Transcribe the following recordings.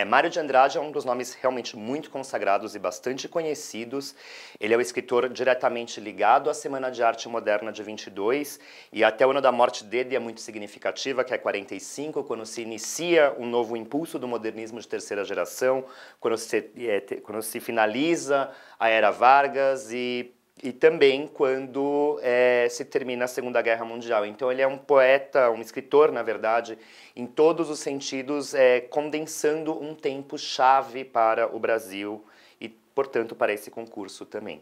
É, Mário de Andrade é um dos nomes realmente muito consagrados e bastante conhecidos. Ele é o escritor diretamente ligado à Semana de Arte Moderna de 22 e até o ano da morte dele é muito significativa, que é 45, quando se inicia um novo impulso do modernismo de terceira geração, quando se, é, quando se finaliza a Era Vargas e e também quando é, se termina a Segunda Guerra Mundial. Então ele é um poeta, um escritor, na verdade, em todos os sentidos, é, condensando um tempo chave para o Brasil e, portanto, para esse concurso também.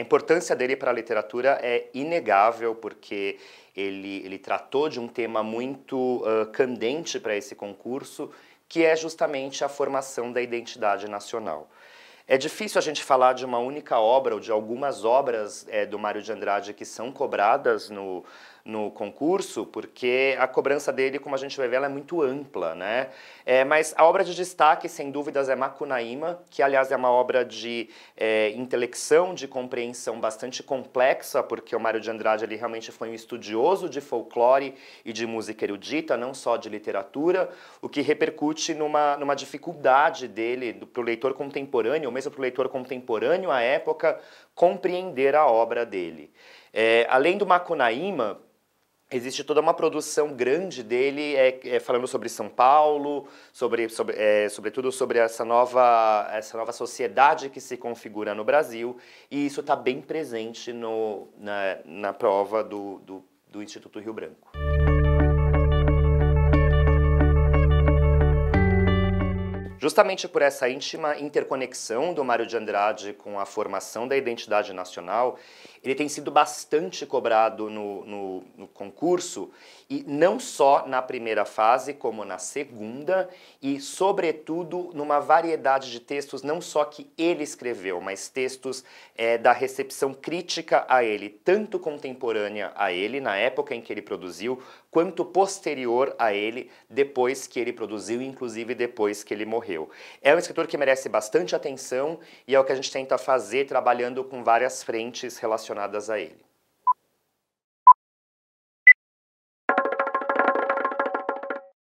A importância dele para a literatura é inegável, porque ele, ele tratou de um tema muito uh, candente para esse concurso, que é justamente a formação da identidade nacional. É difícil a gente falar de uma única obra ou de algumas obras é, do Mário de Andrade que são cobradas no, no concurso, porque a cobrança dele, como a gente vai ver, ela é muito ampla, né? É, mas a obra de destaque, sem dúvidas, é Macunaíma, que aliás é uma obra de é, intelecção, de compreensão bastante complexa, porque o Mário de Andrade ele realmente foi um estudioso de folclore e de música erudita, não só de literatura, o que repercute numa, numa dificuldade dele, para o leitor contemporâneo, ou mesmo para o leitor contemporâneo à época, compreender a obra dele. É, além do Macunaíma, existe toda uma produção grande dele é, é, falando sobre São Paulo, sobre, sobre, é, sobretudo sobre essa nova, essa nova sociedade que se configura no Brasil, e isso está bem presente no, na, na prova do, do, do Instituto Rio Branco. Justamente por essa íntima interconexão do Mário de Andrade com a formação da identidade nacional, ele tem sido bastante cobrado no, no, no, concurso, e não só na primeira fase, como na segunda, e, sobretudo, numa variedade de textos, não só que ele escreveu, mas textos é, da recepção crítica a ele, tanto contemporânea a ele, na época em que ele produziu, quanto posterior a ele, depois que ele produziu, inclusive depois que ele morreu. É um escritor que merece bastante atenção e é o que a gente tenta fazer trabalhando com várias frentes relacionadas a ele.